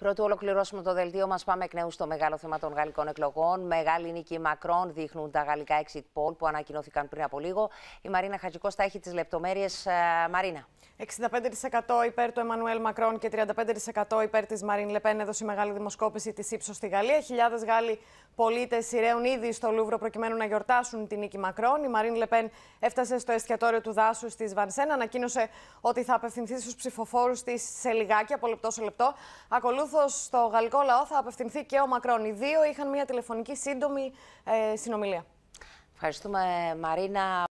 Πρωτού ολοκληρώσουμε το δελτίο μας, πάμε εκ νέου στο μεγάλο θέμα των γαλλικών εκλογών. Μεγάλη νίκη Μακρόν δείχνουν τα γαλλικά exit poll που ανακοινώθηκαν πριν από λίγο. Η Μαρίνα Χατζικώστα έχει τις λεπτομέρειες. Μαρίνα. 65% υπέρ του Εμμανουέλ Μακρόν και 35% υπέρ της Μαρίν Λεπέν έδωσε η μεγάλη δημοσκόπηση της ύψος στη Γαλλία. Χιλιάδες Γάλλοι πολίτες σειραίουν ήδη στο Λούβρο προκειμένου να γιορτάσουν την νίκη Μακρόν. Η Μαρίν Λεπέν έφτασε στο εστιατόριο του δάσου τη Βανσέν. Ανακοίνωσε ότι θα απευθυνθεί στους ψηφοφόρους της σε λιγάκι, από λεπτό σε λεπτό. Ακολούθως στο γαλλικό λαό θα απευθυνθεί και ο Μακρόν. Οι δύο είχαν μια τηλεφωνική σύντομη ε, συνομιλία. Ευχαριστούμε, Μαρίνα.